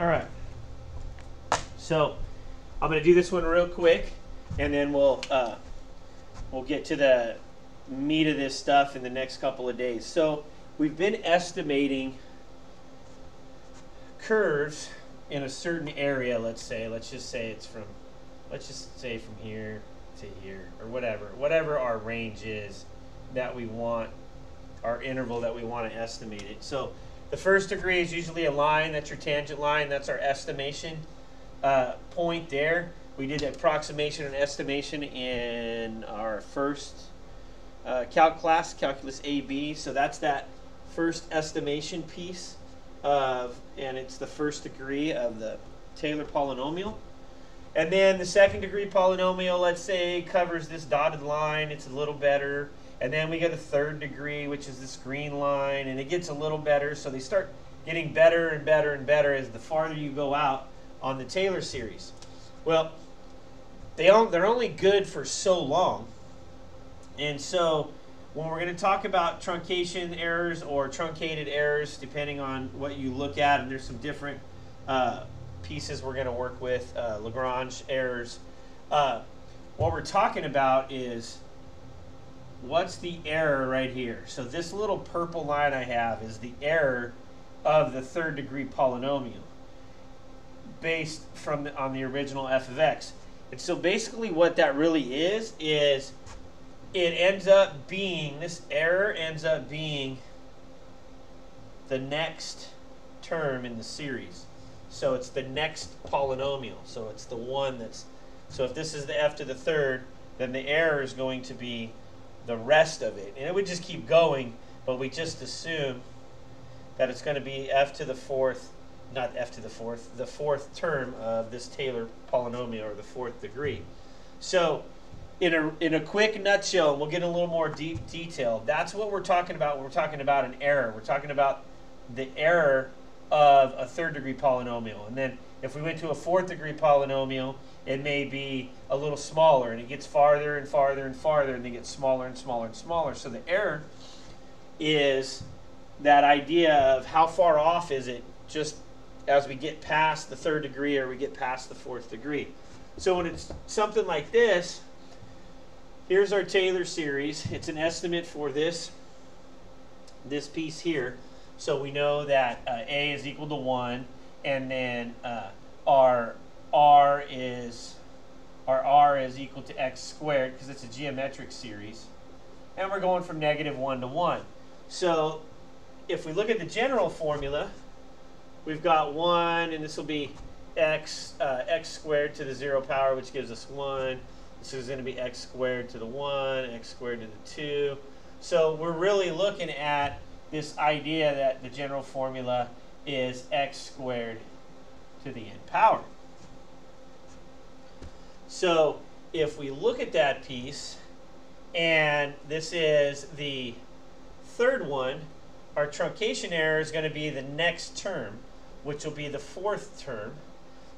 All right. So I'm going to do this one real quick, and then we'll uh, we'll get to the meat of this stuff in the next couple of days. So we've been estimating curves in a certain area. Let's say, let's just say it's from, let's just say from here to here, or whatever, whatever our range is that we want, our interval that we want to estimate it. So the first degree is usually a line. That's your tangent line. That's our estimation uh, point there. We did approximation and estimation in our first uh, calc class, calculus AB. So that's that first estimation piece of, and it's the first degree of the Taylor polynomial. And then the second degree polynomial, let's say, covers this dotted line. It's a little better. And then we get a third degree, which is this green line, and it gets a little better. So they start getting better and better and better as the farther you go out on the Taylor series. Well, they they're only good for so long. And so when we're going to talk about truncation errors or truncated errors, depending on what you look at, and there's some different uh, pieces we're going to work with, uh, Lagrange errors. Uh, what we're talking about is what's the error right here? So this little purple line I have is the error of the third degree polynomial based from the, on the original f of x. And so basically what that really is, is it ends up being, this error ends up being the next term in the series. So it's the next polynomial. So it's the one that's, so if this is the f to the third, then the error is going to be the rest of it. And it would just keep going, but we just assume that it's going to be f to the fourth, not f to the fourth, the fourth term of this Taylor polynomial, or the fourth degree. So in a, in a quick nutshell, we'll get a little more deep detail. That's what we're talking about when we're talking about an error. We're talking about the error of a third degree polynomial. And then if we went to a fourth degree polynomial, it may be a little smaller and it gets farther and farther and farther and they get smaller and smaller and smaller. So the error is that idea of how far off is it just as we get past the third degree or we get past the fourth degree. So when it's something like this, here's our Taylor series. It's an estimate for this, this piece here. So we know that uh, A is equal to 1, and then uh, our R is our R is equal to x squared because it's a geometric series. And we're going from negative 1 to 1. So if we look at the general formula, we've got 1, and this will be x, uh, x squared to the 0 power, which gives us 1. This is going to be x squared to the 1, x squared to the 2. So we're really looking at this idea that the general formula is x squared to the n power. So if we look at that piece, and this is the third one, our truncation error is going to be the next term, which will be the fourth term.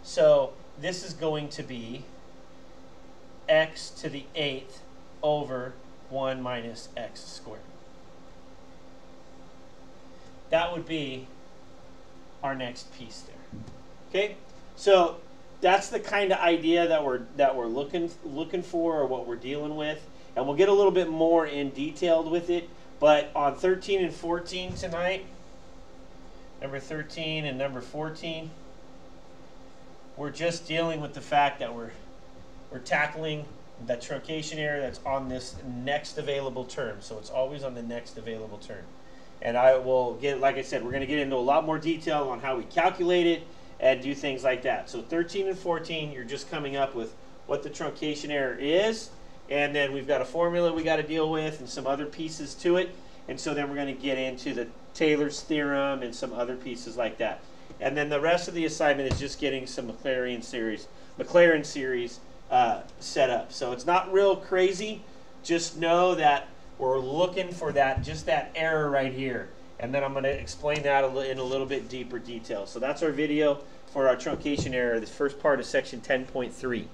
So this is going to be x to the eighth over 1 minus x squared. That would be our next piece there. Okay, so that's the kind of idea that we're that we're looking looking for or what we're dealing with, and we'll get a little bit more in detailed with it. But on 13 and 14 tonight, number 13 and number 14, we're just dealing with the fact that we're we're tackling that truncation error that's on this next available term. So it's always on the next available term. And I will get, like I said, we're going to get into a lot more detail on how we calculate it and do things like that. So 13 and 14, you're just coming up with what the truncation error is. And then we've got a formula we got to deal with and some other pieces to it. And so then we're going to get into the Taylor's theorem and some other pieces like that. And then the rest of the assignment is just getting some Maclaurin series, Maclaurin series uh, set up. So it's not real crazy. Just know that we're looking for that, just that error right here. And then I'm going to explain that in a little bit deeper detail. So that's our video for our truncation error, the first part of section 10.3.